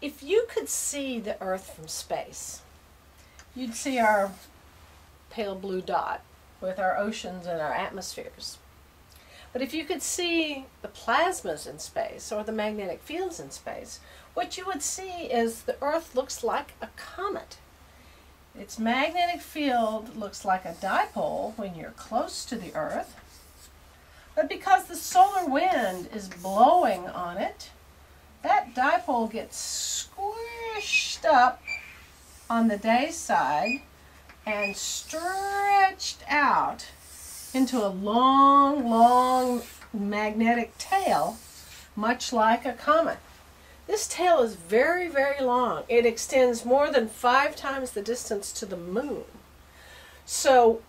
if you could see the Earth from space, you'd see our pale blue dot with our oceans and our atmospheres. But if you could see the plasmas in space or the magnetic fields in space, what you would see is the Earth looks like a comet. Its magnetic field looks like a dipole when you're close to the Earth. But because the solar wind is blowing on it, that dipole gets up on the day side and stretched out into a long, long magnetic tail, much like a comet. This tail is very, very long. It extends more than five times the distance to the moon. So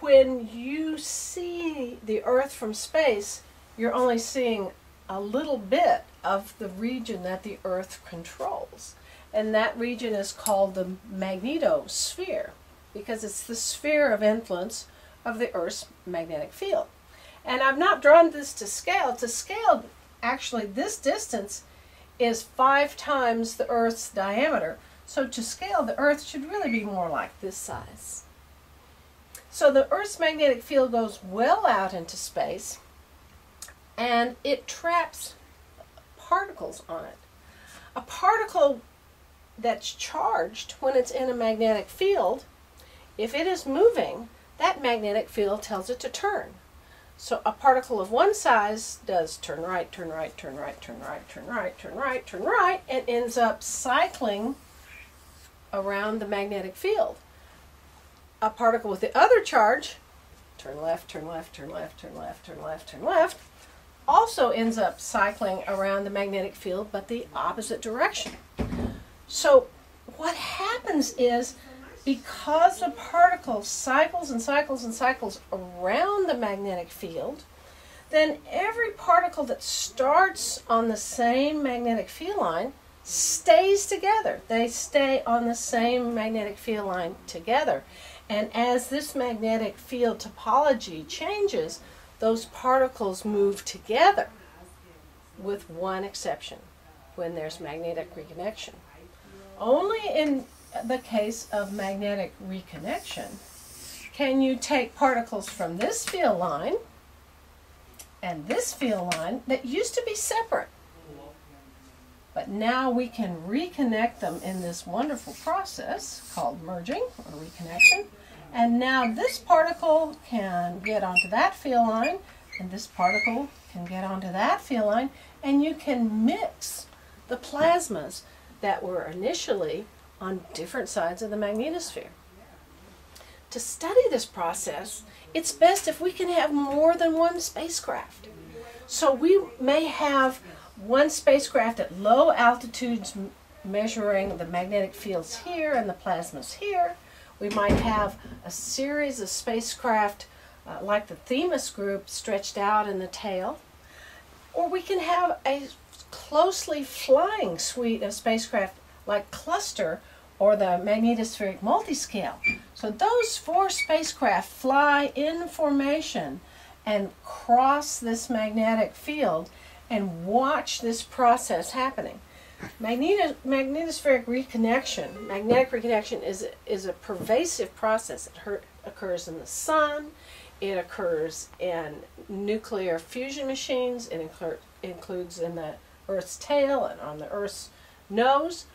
when you see the Earth from space, you're only seeing a little bit of the region that the Earth controls. And that region is called the magnetosphere because it's the sphere of influence of the Earth's magnetic field. And I've not drawn this to scale. To scale, actually, this distance is five times the Earth's diameter. So to scale, the Earth should really be more like this size. So the Earth's magnetic field goes well out into space, and it traps particles on it. A particle that's charged when it's in a magnetic field, if it is moving, that magnetic field tells it to turn. So a particle of one size does turn right, turn right, turn right, turn right, turn right, turn right, turn right, and ends up cycling around the magnetic field. A particle with the other charge, turn left, turn left, turn left, turn left, turn left, turn left, also ends up cycling around the magnetic field but the opposite direction. So what happens is because the particle cycles and cycles and cycles around the magnetic field, then every particle that starts on the same magnetic field line stays together. They stay on the same magnetic field line together. And as this magnetic field topology changes, those particles move together with one exception, when there's magnetic reconnection. Only in the case of magnetic reconnection, can you take particles from this field line and this field line that used to be separate. But now we can reconnect them in this wonderful process called merging or reconnection. And now this particle can get onto that field line and this particle can get onto that field line and you can mix the plasmas that were initially on different sides of the magnetosphere. To study this process, it's best if we can have more than one spacecraft. So we may have one spacecraft at low altitudes measuring the magnetic fields here and the plasmas here. We might have a series of spacecraft uh, like the Themis group stretched out in the tail. Or we can have a closely flying suite of spacecraft like Cluster or the magnetospheric multiscale. So those four spacecraft fly in formation and cross this magnetic field and watch this process happening. Magneto magnetospheric reconnection, magnetic reconnection is, is a pervasive process. It occurs in the sun, it occurs in nuclear fusion machines, it includes in the Earth's tail and on the Earth's nose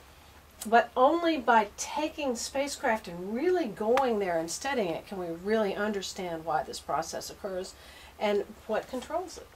but only by taking spacecraft and really going there and studying it can we really understand why this process occurs and what controls it.